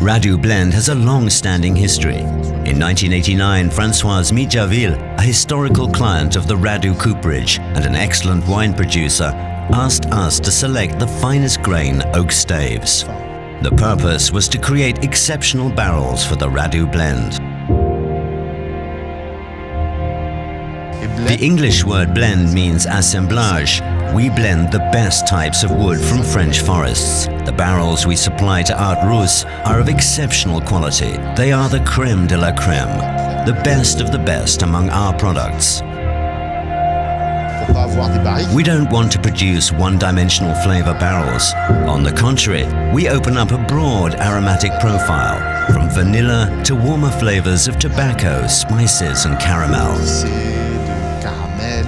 Radoux Blend has a long-standing history. In 1989, François Mitjavile, a historical client of the Radoux cooperage and an excellent wine producer, asked us to select the finest grain oak staves. The purpose was to create exceptional barrels for the Radoux blend. The English word blend means assemblage. We blend the best types of wood from French forests. The barrels we supply to Art Russe are of exceptional quality. They are the creme de la creme, the best of the best among our products. We don't want to produce one-dimensional flavor barrels. On the contrary, we open up a broad aromatic profile, from vanilla to warmer flavors of tobacco, spices and caramel.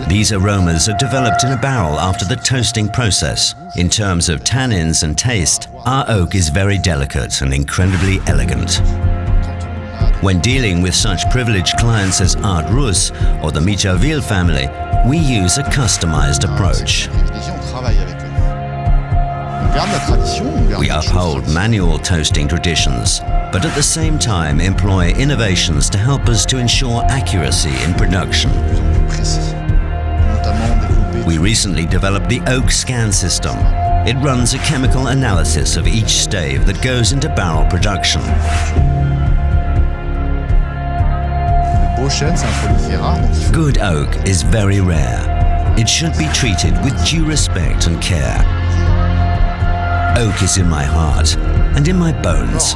These aromas are developed in a barrel after the toasting process. In terms of tannins and taste, our oak is very delicate and incredibly elegant. When dealing with such privileged clients as Art Russe or the Mitjavile family, we use a customized approach. We uphold manual toasting traditions, but at the same time employ innovations to help us to ensure accuracy in production. We recently developed the OakScan system. It runs a chemical analysis of each stave that goes into barrel production. Good oak is very rare. It should be treated with due respect and care. Oak is in my heart and in my bones.